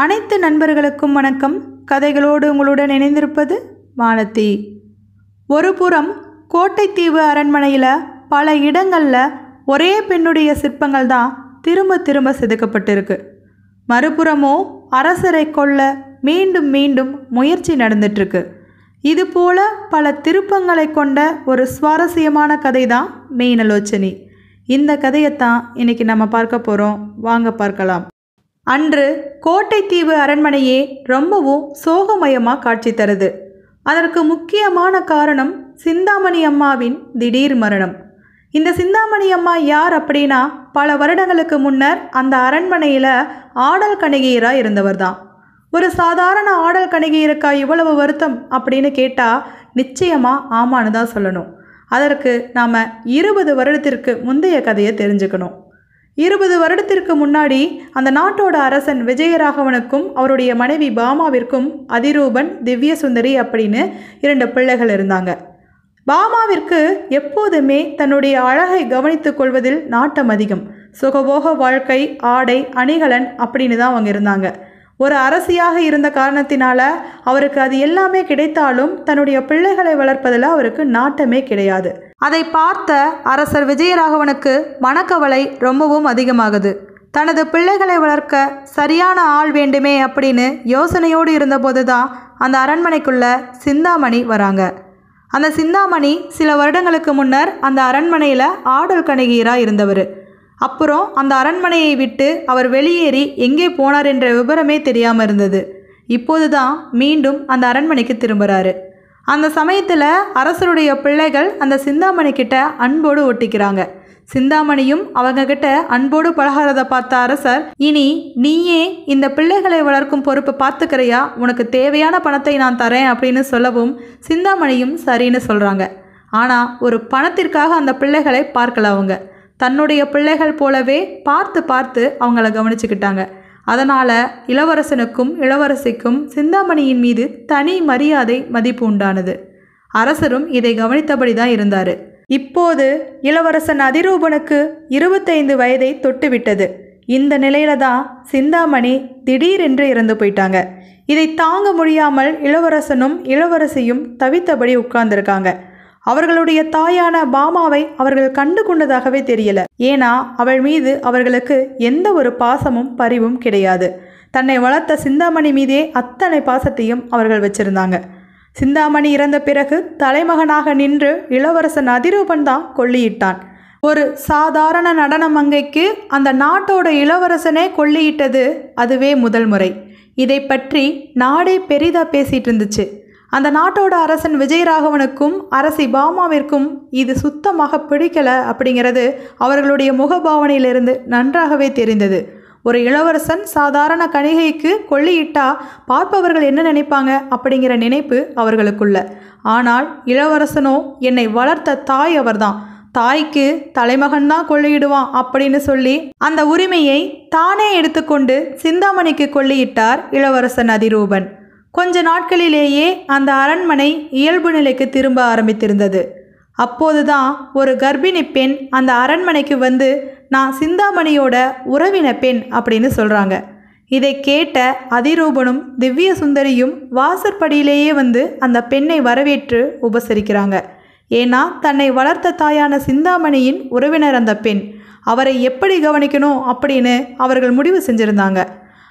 அனைத்து நண்பர்களுக்கும் வணக்கம். கதைகளோடு உங்களுடன் இணைந்திருப்பது மாலத்தி ஒரு புறம் கோட்டைத்தீவு அரண்மனையில் பல இடங்களில் ஒரே பெண்ணுடைய சிற்பங்கள் தான் திரும்ப திரும்ப செதுக்கப்பட்டிருக்கு. மறுபுறமோ அரசரை கொல்ல மீண்டும் மீண்டும் முயற்சி நடந்துட்டுருக்கு. இதுபோல பல திருப்பங்களை கொண்ட ஒரு சுவாரஸ்யமான கதை தான் மெயினலோச்சனி இந்த கதையைத்தான் இன்றைக்கி நம்ம பார்க்க போகிறோம் வாங்க பார்க்கலாம். அன்று கோட்டைத்தீவு அரண்மனையே ரொம்பவும் சோகமயமாக காட்சி தருது. அதற்கு முக்கியமான காரணம் சிந்தாமணி அம்மாவின் திடீர் மரணம். இந்த சிந்தாமணி அம்மா யார் அப்படின்னா பல வருடங்களுக்கு முன்னர் அந்த அரண்மனையில் ஆடல் கணிகையராக இருந்தவர் தான் ஒரு சாதாரண ஆடல் கணிகையருக்கா இவ்வளவு வருத்தம் அப்படின்னு கேட்டால் நிச்சயமாக ஆமான்னு தான் சொல்லணும். அதற்கு நாம் இருபது வருடத்திற்கு முந்தைய கதையை தெரிஞ்சுக்கணும். இருபது வருடத்திற்கு முன்னாடி அந்த நாட்டோட அரசன் விஜயராகவனுக்கும் அவருடைய மனைவி பாமாவிற்கும் அதிரூபன் திவ்ய சுந்தரி அப்படின்னு இரண்டு பிள்ளைகள் இருந்தாங்க. பாமாவிற்கு எப்போதுமே தன்னுடைய அழகை கவனித்துக் கொள்வதில் நாட்டம் அதிகம். சுகபோக வாழ்க்கை ஆடை அணிகலன் அப்படின்னு தான் அவங்க இருந்தாங்க. ஒரு அரசியாக இருந்த காரணத்தினால அவருக்கு அது எல்லாமே கிடைத்தாலும் தன்னுடைய பிள்ளைகளை வளர்ப்பதில் அவருக்கு நாட்டமே கிடையாது. அதை பார்த்த அரசர் விஜயராகவனுக்கு மனக்கவலை ரொம்பவும் அதிகமாகுது. தனது பிள்ளைகளை வளர்க்க சரியான ஆள் வேண்டுமே அப்படின்னு யோசனையோடு இருந்தபோது தான் அந்த அரண்மனைக்குள்ள சிந்தாமணி வராங்க. அந்த சிந்தாமணி சில வருடங்களுக்கு முன்னர் அந்த அரண்மனையில் ஆடல் கணிகீராக இருந்தவர். அப்புறம் அந்த அரண்மனையை விட்டு அவர் வெளியேறி எங்கே போனார் என்ற விவரமே தெரியாமல் இருந்தது. இப்போது தான் மீண்டும் அந்த அரண்மனைக்கு திரும்புகிறாரு அந்த சமயத்தில் அரசருடைய பிள்ளைகள் அந்த சிந்தாமணி கிட்ட அன்போடு ஒட்டிக்கிறாங்க. சிந்தாமணியும் அவங்க கிட்ட அன்போடு பழகிறத பார்த்த அரசர் இனி நீயே இந்த பிள்ளைகளை வளர்க்கும் பொறுப்பை பார்த்துக்கிறையா? உனக்கு தேவையான பணத்தை நான் தரேன் அப்படின்னு சொல்லவும் சிந்தாமணியும் சரின்னு சொல்கிறாங்க ஆனால் ஒரு பணத்திற்காக அந்த பிள்ளைகளை பார்க்கல அவங்க. தன்னுடைய பிள்ளைகள் போலவே பார்த்து பார்த்து அவங்கள கவனிச்சுக்கிட்டாங்க. அதனால் இளவரசனுக்கும் இளவரசிக்கும் சிந்தாமணியின் மீது தனி மரியாதை மதிப்பு உண்டானது. அரசரும் இதை கவனித்தபடி தான் இருந்தார். இப்போது இளவரசன் அதிரூபனுக்கு இருபத்தைந்து வயதை தொட்டுவிட்டது. இந்த நிலையில தான் சிந்தாமணி திடீரென்று இறந்து போயிட்டாங்க. இதை தாங்க முடியாமல் இளவரசனும் இளவரசியும் தவித்தபடி உட்கார்ந்திருக்காங்க. அவர்களுடைய தாயான பாமாவை அவர்கள் கண்டு கொண்டதாகவே தெரியல. ஏன்னா அவள் மீது அவர்களுக்கு எந்த ஒரு பாசமும் பரிவும் கிடையாது. தன்னை வளர்த்த சிந்தாமணி மீதே அத்தனை பாசத்தையும் அவர்கள் வச்சிருந்தாங்க. சிந்தாமணி இறந்த பிறகு தலைமகனாக நின்று இளவரசன் அதிரூபன் தான் கொள்ளியிட்டான் ஒரு சாதாரண நடன மங்கைக்கு அந்த நாட்டோட இளவரசனே கொள்ளியிட்டது அதுவே முதல் முறை. இதை பற்றி நாடே பெரிதா பேசிட்டு இருந்துச்சு. அந்த நாட்டோட அரசன் விஜயராகவனுக்கும் அரசி பாமாவிற்கும் இது சுத்தமாக பிடிக்கல அப்படிங்கிறது அவர்களுடைய முகபாவனையிலிருந்து நன்றாகவே தெரிந்தது. ஒரு இளவரசன் சாதாரண கணிகைக்கு கொள்ளியிட்டா பார்ப்பவர்கள் என்ன நினைப்பாங்க அப்படிங்கிற நினைப்பு அவர்களுக்குள்ள. ஆனால் இளவரசனோ என்னை வளர்த்த தாய் அவர்தான். தாய்க்கு தலைமகன் தான் கொள்ளையிடுவான் அப்படின்னு சொல்லி அந்த உரிமையை தானே எடுத்துக்கொண்டு சிந்தாமணிக்கு கொள்ளையிட்டார் இளவரசன் அதிரூபன் கொஞ்ச நாட்களிலேயே அந்த அரண்மனை இயல்பு நிலைக்கு திரும்ப ஆரம்பித்திருந்தது. அப்போதுதான் ஒரு கர்ப்பிணி பெண் அந்த அரண்மனைக்கு வந்து நான் சிந்தாமணியோட உறவின பெண் அப்படின்னு சொல்கிறாங்க இதை கேட்ட அதிரூபனும் திவ்ய சுந்தரியும் வாசற்படியிலேயே வந்து அந்த பெண்ணை வரவேற்று உபசரிக்கிறாங்க. ஏன்னா தன்னை வளர்த்த தாயான சிந்தாமணியின் உறவினர் அந்த பெண். அவரை எப்படி கவனிக்கணும் அப்படின்னு அவர்கள் முடிவு செஞ்சுருந்தாங்க.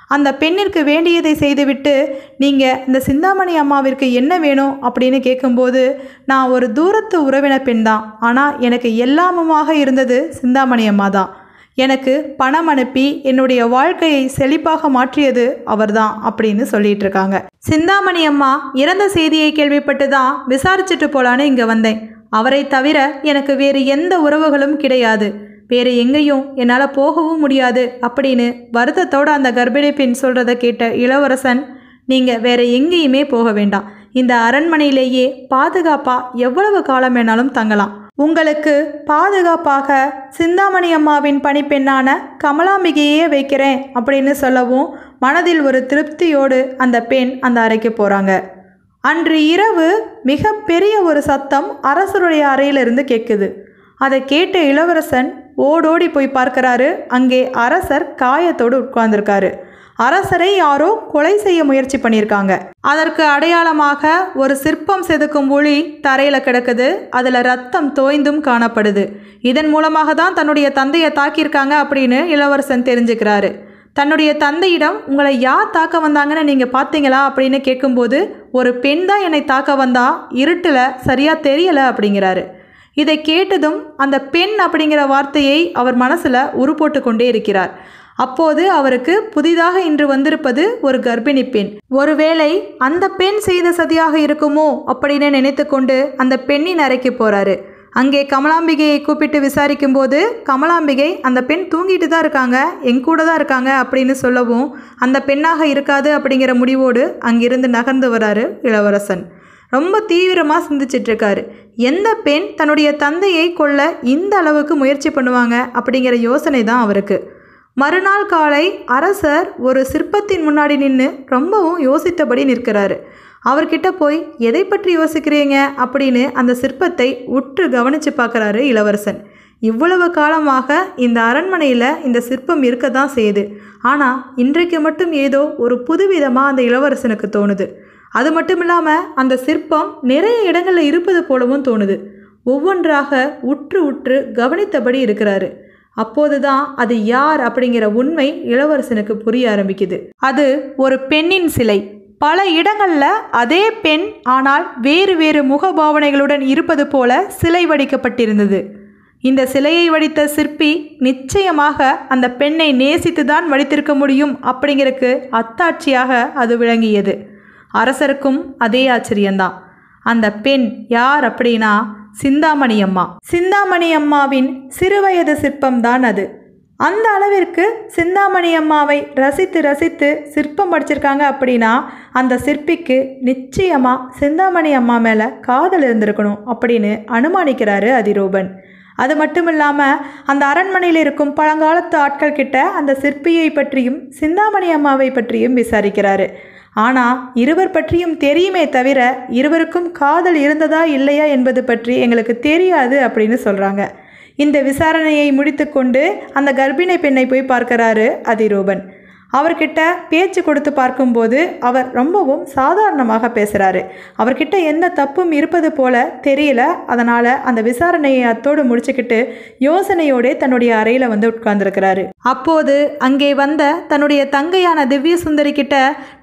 அந்த பெண்ணிற்கு வேண்டியதை செய்துவிட்டு நீங்கள் இந்த சிந்தாமணி அம்மாவிற்கு என்ன வேணும்? அப்படின்னு கேட்கும்போது நான் ஒரு தூரத்து உறவின பெண் தான் ஆனால் எனக்கு எல்லாமுமாக இருந்தது சிந்தாமணி அம்மா தான் எனக்கு பணம் அனுப்பி என்னுடைய வாழ்க்கையை செழிப்பாக மாற்றியது அவர்தான் அப்படின்னு சொல்லிட்டு இருக்காங்க சிந்தாமணி அம்மா இறந்த செய்தியை கேள்விப்பட்டு தான் விசாரிச்சுட்டு போலான்னு இங்கே வந்தேன். அவரை தவிர எனக்கு வேறு எந்த உறவுகளும் கிடையாது. வேறு எங்கேயும் என்னால் போகவும் முடியாது அப்படின்னு வருத்தத்தோடு அந்த கர்ப்பிணி பெண் சொல்கிறத கேட்ட இளவரசன் நீங்கள் வேறு எங்கேயுமே போக வேண்டாம். இந்த அரண்மனையிலேயே பாதுகாப்பாக எவ்வளவு காலம் வேணாலும் தங்கலாம். உங்களுக்கு பாதுகாப்பாக சிந்தாமணி அம்மாவின் பணிப்பெண்ணான கமலாம்பிகையே வைக்கிறேன் அப்படின்னு சொல்லவும் மனதில் ஒரு திருப்தியோடு அந்த பெண் அந்த அறைக்கு போகிறாங்க அன்று இரவு மிக பெரிய ஒரு சத்தம் அரசருடைய அறையிலிருந்து கேட்குது. அதை கேட்ட இளவரசன் ஓடோடி போய் பார்க்கறாரு. அங்கே அரசர் காயத்தோடு உட்கார்ந்துருக்காரு. அரசரை யாரோ கொலை செய்ய முயற்சி பண்ணியிருக்காங்க. அதற்கு அடையாளமாக ஒரு சிற்பம் செதுக்கும் ஒளி தரையில் கிடக்குது. அதில் ரத்தம் தோய்ந்தும் காணப்படுது. இதன் மூலமாக தான் தன்னுடைய தந்தையை தாக்கியிருக்காங்க அப்படின்னு இளவரசன் தெரிஞ்சுக்கிறாரு. தன்னுடைய தந்தையிடம் உங்களை யார் தாக்க வந்தாங்கன்னு நீங்கள் பார்த்தீங்களா? அப்படின்னு கேட்கும்போது ஒரு பெண் தான் என்னை தாக்க வந்தா இருட்டில் சரியாக தெரியலை அப்படிங்கிறாரு. இதை கேட்டதும் அந்த பெண் அப்படிங்கிற வார்த்தையை அவர் மனசில் உருப்போட்டு கொண்டே இருக்கிறார். அப்போது அவருக்கு புதிதாக இன்று வந்திருப்பது ஒரு கர்ப்பிணி பெண். ஒருவேளை அந்த பெண் செய்த சதியாக இருக்குமோ அப்படின்னு நினைத்து கொண்டு அந்த பெண்ணின் அறைக்கு போகிறாரு அங்கே கமலாம்பிகையை கூப்பிட்டு விசாரிக்கும் போது கமலாம்பிகை அந்த பெண் தூங்கிட்டு தான் இருக்காங்க என் கூட தான் இருக்காங்க அப்படின்னு சொல்லவும் அந்த பெண்ணாக இருக்காது அப்படிங்கிற முடிவோடு அங்கிருந்து நகர்ந்து வராரு இளவரசன். ரொம்ப தீவிரமாக சிந்திச்சிட்ருக்காரு. எந்த பெண் தன்னுடைய தந்தையை கொல்ல இந்த அளவுக்கு முயற்சி பண்ணுவாங்க அப்படிங்கிற யோசனை தான் அவருக்கு. மறுநாள் காலை அரசர் ஒரு சிற்பத்தின் முன்னாடி நின்று ரொம்பவும் யோசித்தபடி நிற்கிறாரு. அவர்கிட்ட போய் எதை பற்றி யோசிக்கிறீங்க? அப்படின்னு அந்த சிற்பத்தை உற்று கவனித்து பார்க்குறாரு இளவரசன். இவ்வளவு காலமாக இந்த அரண்மனையில் இந்த சிற்பம் இருக்க தான் செய்யுது. ஆனால் இன்றைக்கு மட்டும் ஏதோ ஒரு புதுவிதமாக அந்த இளவரசனுக்கு தோணுது. அது மட்டும் இல்லாமல் அந்த சிற்பம் நிறைய இடங்களில் இருப்பது போலவும் தோணுது. ஒவ்வொன்றாக உற்று உற்று கவனித்தபடி இருக்கிறாரு. அப்போதுதான் அது யார் அப்படிங்கிற உண்மை இளவரசனுக்கு புரிய ஆரம்பிக்குது. அது ஒரு பெண்ணின் சிலை. பல இடங்களில் அதே பெண் ஆனால் வேறு வேறு முகபாவனைகளுடன் இருப்பது போல சிலை வடிக்கப்பட்டிருந்தது. இந்த சிலையை வடித்த சிற்பி நிச்சயமாக அந்த பெண்ணை நேசித்து தான் வடித்திருக்க முடியும் அப்படிங்கிறதுக்கு அத்தாட்சியாக அது விளங்கியது. அரசருக்கும் அதே ஆச்சரியந்தான் அந்த பெண் யார் அப்படின்னா சிந்தாமணி அம்மா சிந்தாமணி அம்மாவின் சிறுவயது சிற்பம்தான் அது. அந்த அளவிற்கு சிந்தாமணி அம்மாவை ரசித்து ரசித்து சிற்பம் படிச்சிருக்காங்க அப்படின்னா அந்த சிற்பிக்கு நிச்சயமாக சிந்தாமணி அம்மா மேலே காதல் இருந்திருக்கணும் அப்படின்னு அனுமானிக்கிறாரு அதிரூபன். அது மட்டும் இல்லாமல் அந்த அரண்மனையில் இருக்கும் பழங்காலத்து ஆட்கள் கிட்ட அந்த சிற்பியை பற்றியும் சிந்தாமணி அம்மாவை பற்றியும் விசாரிக்கிறாரு. ஆனால் இருவர் பற்றியும் தெரியுமே தவிர இருவருக்கும் காதல் இருந்ததா இல்லையா என்பது பற்றி எங்களுக்கு தெரியாது அப்படின்னு சொல்கிறாங்க இந்த விசாரணையை முடித்துக்கொண்டு அந்த கர்ப்பிணி பெண்ணை போய் பார்க்கிறாரு அதிரூபன். அவர்கிட்ட பேச்சு கொடுத்து பார்க்கும்போது அவர் ரொம்பவும் சாதாரணமாக பேசுகிறாரு அவர்கிட்ட எந்த தப்பும் இருப்பது போல தெரியல. அதனால் அந்த விசாரணையை அத்தோடு முடிச்சுக்கிட்டு யோசனையோடே தன்னுடைய அறையில் வந்து உட்கார்ந்துருக்கிறாரு. அப்போது அங்கே வந்த தன்னுடைய தங்கையான திவ்ய சுந்தரி கிட்ட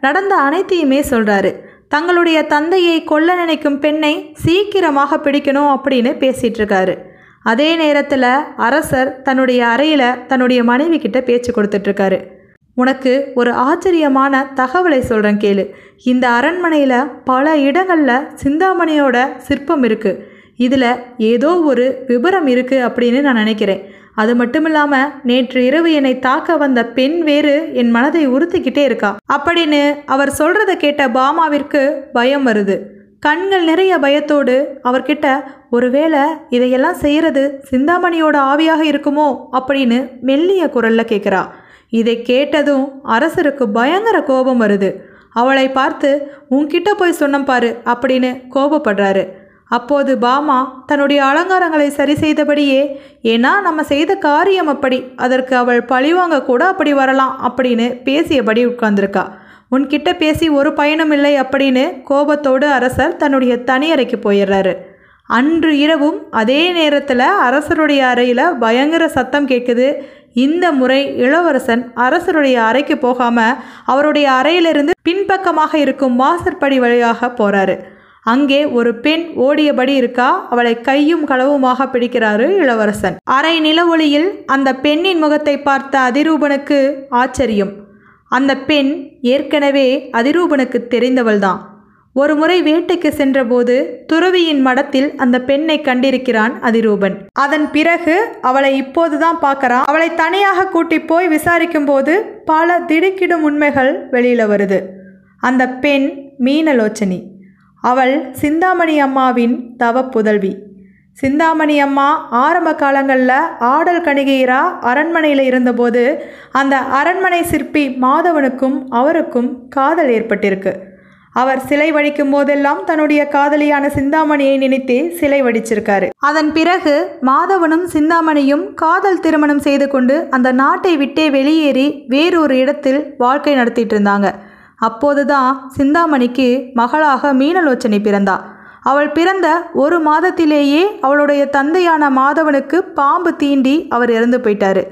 நடந்த அனைத்தையுமே சொல்கிறாரு தங்களுடைய தந்தையை கொல்ல நினைக்கும் பெண்ணை சீக்கிரமாக பிடிக்கணும் அப்படின்னு பேசிகிட்டு இருக்காரு. அதே நேரத்தில் அரசர் தன்னுடைய அறையில் தன்னுடைய மனைவி கிட்ட பேச்சு கொடுத்துட்ருக்காரு உனக்கு ஒரு ஆச்சரியமான தகவலை சொல்கிறேன் கேளு. இந்த அரண்மனையில் பல இடங்களில் சிந்தாமணியோட சிற்பம் இருக்குது இதில் ஏதோ ஒரு விபரம் இருக்குது அப்படின்னு நான் நினைக்கிறேன். அது மட்டும் இல்லாமல் நேற்று இரவு என்னை தாக்க வந்த பெண் வேறு என் மனதை உறுத்திக்கிட்டே இருக்கா. அப்படின்னு அவர் சொல்கிறத கேட்ட பாமாவிற்கு பயம் வருது. கண்கள் நிறைய பயத்தோடு அவர்கிட்ட ஒருவேளை இதையெல்லாம் செய்கிறது சிந்தாமணியோட ஆவியாக இருக்குமோ? அப்படின்னு மெல்லிய குரலில் கேட்குறா இதை கேட்டதும் அரசருக்கு பயங்கர கோபம் வருது. அவளை பார்த்து உன்கிட்ட போய் சொன்னம் பாரு அப்படின்னு கோபப்படுறாரு. அப்போது பாமா தன்னுடைய அலங்காரங்களை சரி செய்தபடியே ஏன்னா நம்ம செய்த காரியம் அப்படி அதற்கு அவள் பழிவாங்க கூட அப்படி வரலாம் அப்படின்னு பேசியபடி உட்கார்ந்துருக்கா. உன்கிட்ட பேசி ஒரு பயனும் இல்லை அப்படின்னு கோபத்தோடு அரசர் தன்னுடைய தனியறைக்கு போயிடுறாரு. அன்று இரவும் அதே நேரத்தில் அரசருடைய அறையில் பயங்கர சத்தம் கேட்குது இந்த முறை இளவரசன் அரசருடைய அறைக்கு போகாமல் அவருடைய அறையிலிருந்து பின்பக்கமாக இருக்கும் வாசற்படி வழியாக போகிறாரு அங்கே ஒரு பெண் ஓடியபடி இருக்கா? அவளை கையும் களவுமாக பிடிக்கிறாரு இளவரசன். அரை நிலவொளியில் அந்த பெண்ணின் முகத்தை பார்த்த அதிரூபனுக்கு ஆச்சரியம். அந்த பெண் ஏற்கனவே அதிரூபனுக்கு தெரிந்தவள்தான். ஒரு முறை வேட்டைக்கு சென்றபோது துறவியின் மடத்தில் அந்த பெண்ணை கண்டிருக்கிறான் அதிரூபன். அதன் பிறகு அவளை இப்போதுதான் பார்க்கறான். அவளை தனியாக கூட்டி போய் விசாரிக்கும் போது பல திடுக்கிடும் உண்மைகள் வெளியில வருது. அந்த பெண் மீனலோச்சனி. அவள் சிந்தாமணி அம்மாவின் தவ புதல்வி. சிந்தாமணி அம்மா ஆரம்ப காலங்களில் ஆடல் கணிகையரா அரண்மனையில் இருந்தபோது அந்த அரண்மனை சிற்பி மாதவனுக்கும் அவருக்கும் காதல் ஏற்பட்டிருக்கு. அவர் சிலை வடிக்கும் போதெல்லாம் தன்னுடைய காதலியான சிந்தாமணியை நினைத்தே சிலை வடிச்சிருக்காரு. அதன் பிறகு மாதவனும் சிந்தாமணியும் காதல் திருமணம் செய்து கொண்டு அந்த நாட்டை விட்டே வெளியேறி வேறொரு இடத்தில் வாழ்க்கை நடத்திட்டு இருந்தாங்க. அப்போதுதான் சிந்தாமணிக்கு மகளாக மீனலோச்சனை பிறந்தா. அவள் பிறந்த ஒரு மாதத்திலேயே அவளுடைய தந்தையான மாதவனுக்கு பாம்பு தீண்டி அவர் இறந்து போயிட்டாரு.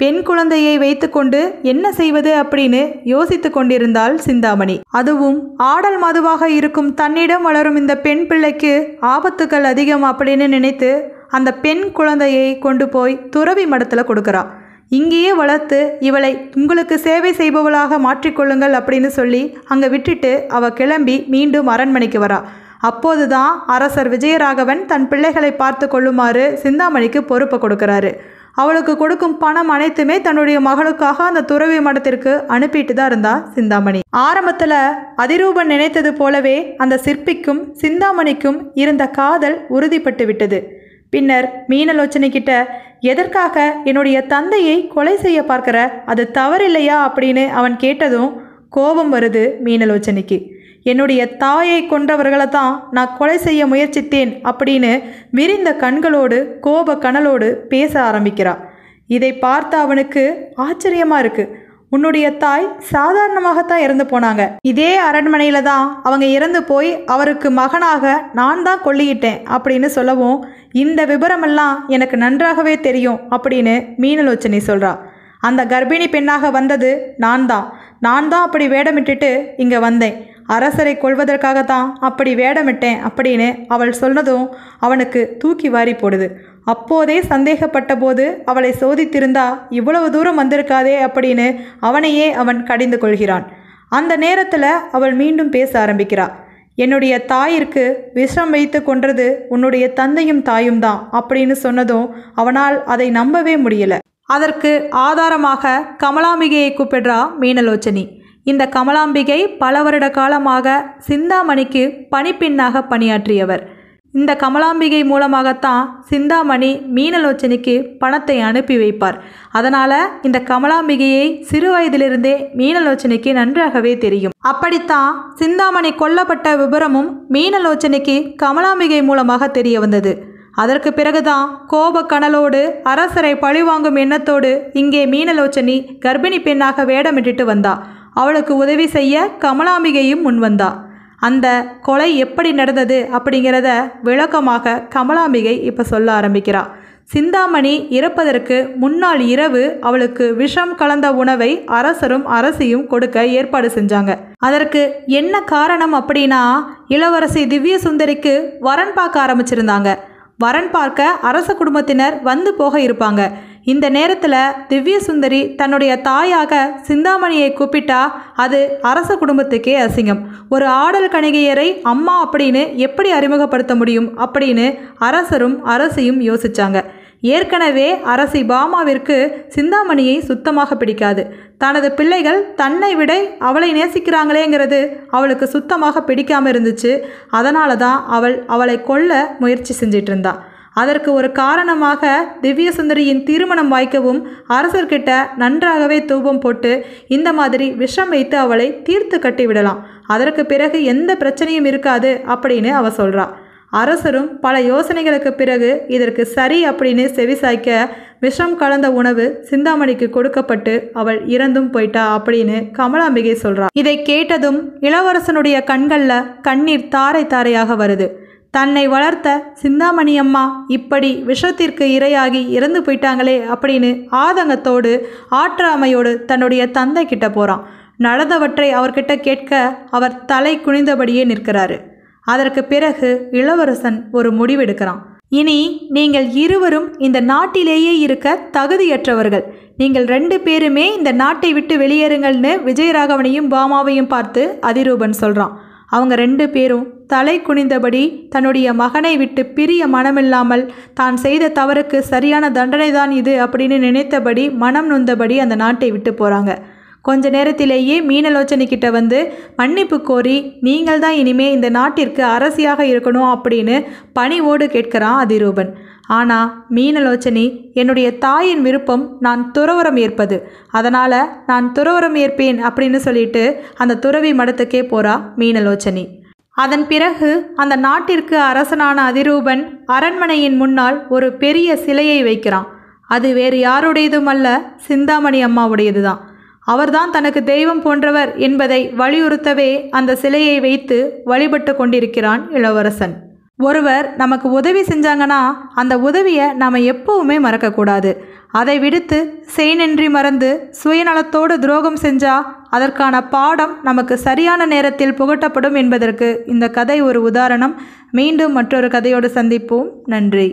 பெண் குழந்தையை வைத்துக்கொண்டு என்ன செய்வது அப்படின்னு யோசித்து கொண்டிருந்தாள் சிந்தாமணி. அதுவும் ஆடல் மதுவாக இருக்கும் தன்னிடம் வளரும் இந்த பெண் பிள்ளைக்கு ஆபத்துக்கள் அதிகம் அப்படின்னு நினைத்து அந்த பெண் குழந்தையை கொண்டு போய் துறவி மடத்தில் கொடுக்குறா. இங்கேயே வளர்த்து இவளை உங்களுக்கு சேவை செய்பவளாக மாற்றிக்கொள்ளுங்கள் அப்படின்னு சொல்லி அங்கே விட்டுட்டு அவ கிளம்பி மீண்டும் அரண்மனைக்கு வரா. அப்போதுதான் அரசர் விஜயராகவன் தன் பிள்ளைகளை பார்த்து கொள்ளுமாறு சிந்தாமணிக்கு பொறுப்பை கொடுக்கிறாரு. அவளுக்கு கொடுக்கும் பணம் அனைத்துமே தன்னுடைய மகளுக்காக அந்த துறவி மடத்திற்கு அனுப்பிட்டு தான் இருந்தா சிந்தாமணி. ஆரம்பத்தில் அதிரூபன் நினைத்தது போலவே அந்த சிற்பிக்கும் சிந்தாமணிக்கும் இருந்த காதல் உறுதிப்பட்டு விட்டது. பின்னர் மீனலோச்சனை கிட்ட எதற்காக என்னுடைய தந்தையை கொலை செய்ய பார்க்கிற? அது தவறில்லையா? அப்படின்னு அவன் கேட்டதும் கோபம் வருது மீனலோச்சனைக்கு. என்னுடைய தாயை கொன்றவர்களை தான் நான் கொலை செய்ய முயற்சித்தேன் அப்படின்னு விரிந்த கண்களோடு கோப கனலோடு பேச ஆரம்பிக்கிறா. இதை பார்த்த அவனுக்கு ஆச்சரியமாக இருக்கு. உன்னுடைய தாய் சாதாரணமாகத்தான் இறந்து போனாங்க. இதே அரண்மனையில் தான் அவங்க இறந்து போய் அவருக்கு மகனாக நான் தான் கொல்லிக்கிட்டேன் அப்படின்னு சொல்லவும் இந்த விபரமெல்லாம் எனக்கு நன்றாகவே தெரியும் அப்படின்னு மீனலோச்சனை சொல்கிறா அந்த கர்ப்பிணி பெண்ணாக வந்தது நான் தான். நான் தான் அப்படி வேடமிட்டுட்டு இங்கே வந்தேன். அரசரை கொள்வதற்காகத்தான் அப்படி வேடமிட்டேன் அப்படின்னு அவள் சொன்னதும் அவனுக்கு தூக்கி வாரி போடுது. அப்போதே சந்தேகப்பட்ட போது அவளை சோதித்திருந்தா இவ்வளவு தூரம் வந்திருக்காதே அப்படின்னு அவனையே அவன் கடிந்து கொள்கிறான். அந்த நேரத்தில் அவள் மீண்டும் பேச ஆரம்பிக்கிறாள் என்னுடைய தாயிற்கு விஷம் வைத்து கொன்றது உன்னுடைய தந்தையும் தாயும் தான் அப்படின்னு சொன்னதும் அவனால் அதை நம்பவே முடியல. அதற்கு ஆதாரமாக கமலாம்பிகையை கூப்பிடுறா மீனலோச்சனி. இந்த கமலாம்பிகை பல வருட காலமாக சிந்தாமணிக்கு பணிப்பெண்ணாக பணியாற்றியவர். இந்த கமலாம்பிகை மூலமாகத்தான் சிந்தாமணி மீனலோச்சனிக்கு பணத்தை அனுப்பி வைப்பார். அதனால் இந்த கமலாம்பிகையை சிறு வயதிலிருந்தே மீனலோச்சனிக்கு நன்றாகவே தெரியும். அப்படித்தான் சிந்தாமணி கொல்லப்பட்ட விபரமும் மீனலோச்சனிக்கு கமலாம்பிகை மூலமாக தெரிய வந்தது. அதற்கு பிறகுதான் கோப கனலோடு அரசரை பழிவாங்கும் எண்ணத்தோடு இங்கே மீனலோச்சனி கர்ப்பிணி பெண்ணாக வேடமிட்டுட்டு வந்தா. அவளுக்கு உதவி செய்ய கமலாம்பிகையும் முன்வந்தா அந்த கொலை எப்படி நடந்தது அப்படிங்கிறத விளக்கமாக கமலாம்பிகை இப்போ சொல்ல ஆரம்பிக்கிறா. சிந்தாமணி இறப்பதற்கு முன்னாள் இரவு அவளுக்கு விஷம் கலந்த உணவை அரசரும் அரசியும் கொடுக்க ஏற்பாடு செஞ்சாங்க. அதற்கு என்ன காரணம் அப்படின்னா இளவரசி திவ்ய சுந்தரிக்கு வரன் பார்க்க ஆரம்பிச்சிருந்தாங்க. வரன் பார்க்க அரச குடும்பத்தினர் வந்து போக இருப்பாங்க. இந்த நேரத்தில் திவ்ய சுந்தரி தன்னுடைய தாயாக சிந்தாமணியை கூப்பிட்டா அது அரச குடும்பத்துக்கே அசிங்கம். ஒரு ஆடல் கணிகையரை அம்மா அப்படின்னு எப்படி அறிமுகப்படுத்த முடியும் அப்படின்னு அரசரும் அரசியும் யோசிச்சாங்க. ஏற்கனவே அரசி பாமாவிற்கு சிந்தாமணியை சுத்தமாக பிடிக்காது. தனது பிள்ளைகள் தன்னை விட அவளை நேசிக்கிறாங்களேங்கிறது அவளுக்கு சுத்தமாக பிடிக்காமல் இருந்துச்சு. அதனால தான் அவள் அவளை கொல்ல முயற்சி செஞ்சிட்டு இருந்தா. அதற்கு ஒரு காரணமாக திவ்யசுந்தரியின் திருமணம் வாய்க்கவும் அரசர்கிட்ட நன்றாகவே தூபம் போட்டு இந்த மாதிரி விஷம் வைத்து அவளை தீர்த்து கட்டிவிடலாம். அதற்கு பிறகு எந்த பிரச்சனையும் இருக்காது அப்படின்னு அவ சொல்கிறாள் அரசரும் பல யோசனைகளுக்கு பிறகு இதற்கு சரி அப்படின்னு செவிசாய்க்க விஷம் கலந்த உணவு சிந்தாமணிக்கு கொடுக்கப்பட்டு அவள் இறந்தும் போயிட்டா அப்படின்னு கமலாம்பிகை சொல்றா. இதை கேட்டதும் இளவரசனுடைய கண்கள்ல கண்ணீர் தாரை தாரையாக வருது. தன்னை வளர்த்த சிந்தாமணி அம்மா இப்படி விஷத்திற்கு இரையாகி இறந்து போயிட்டாங்களே அப்படின்னு ஆதங்கத்தோடு ஆற்றாமையோடு தன்னுடைய தந்தை கிட்ட போகிறான் நடந்தவற்றை அவர்கிட்ட கேட்க அவர் தலை குனிந்தபடியே நிற்கிறாரு. அதற்கு பிறகு இளவரசன் ஒரு முடிவெடுக்கிறான். இனி நீங்கள் இருவரும் இந்த நாட்டிலேயே இருக்க தகுதியற்றவர்கள். நீங்கள் ரெண்டு பேருமே இந்த நாட்டை விட்டு வெளியேறுங்கள்னு விஜயராகவனையும் பாமாவையும் பார்த்து அதிரூபன் சொல்கிறான் அவங்க ரெண்டு பேரும் தலை குனிந்தபடி தன்னுடைய மகனை விட்டு பிரிய மனமில்லாமல் தான் செய்த தவறுக்கு சரியான தண்டனை தான் இது அப்படின்னு நினைத்தபடி மனம் நொந்தபடி அந்த நாட்டை விட்டு போகிறாங்க கொஞ்ச நேரத்திலேயே மீனலோச்சனை கிட்ட வந்து மன்னிப்பு கோரி நீங்கள் தான் இனிமே இந்த நாட்டிற்கு அரசியாக இருக்கணும் அப்படின்னு பணிவோடு கேட்கிறான் அதிரூபன். ஆனால் மீனலோச்சனி என்னுடைய தாயின் விருப்பம் நான் துறவரம் ஏற்பது. அதனால் நான் துறவரம் ஏற்பேன் அப்படின்னு சொல்லிட்டு அந்த துறவி மடத்துக்கே போகிறா மீனலோச்சனி. அதன் பிறகு அந்த நாட்டிற்கு அரசனான அதிரூபன் அரண்மனையின் முன்னால் ஒரு பெரிய சிலையை வைக்கிறான். அது வேறு யாருடையதும் அல்ல சிந்தாமணி அம்மாவுடையது தான் அவர்தான் தனக்கு தெய்வம் போன்றவர் என்பதை வலியுறுத்தவே அந்த சிலையை வைத்து வழிபட்டு கொண்டிருக்கிறான் இளவரசன். ஒருவர் நமக்கு உதவி செஞ்சாங்கன்னா அந்த உதவியை நாம் எப்பவுமே மறக்கக்கூடாது. அதை விடுத்து செய்நின்றி மறந்து சுயநலத்தோடு துரோகம் செஞ்சா அதற்கான பாடம் நமக்கு சரியான நேரத்தில் புகட்டப்படும் என்பதற்கு இந்த கதை ஒரு உதாரணம். மீண்டும் மற்றொரு கதையோடு சந்திப்போம். நன்றி.